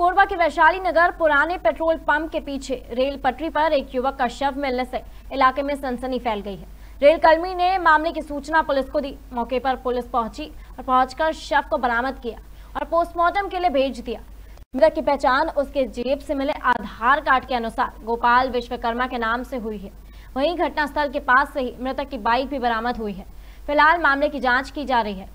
कोरबा के वैशाली नगर पुराने petrol pump के पीछे रेल पटरी पर एक युवक का शव मिलने से इलाके में सनसनी फैल गई है। रेल कर्मी ने मामले की सूचना पुलिस को दी। मौके पर पुलिस पहुँची और पहुंचकर शव को बरामद किया और पोस्टमार्टम के लिए भेज दिया। मृतक की पहचान उसके जेब से मिले आधार कार्ड के अनुसार गोपाल विश्वकर्मा के नाम से हुई है। वहीं घटनास्थल के पास से ही मृतक की बाइक भी बरामद हुई है। फ़िलहाल मामले की जाँच की जा रही है।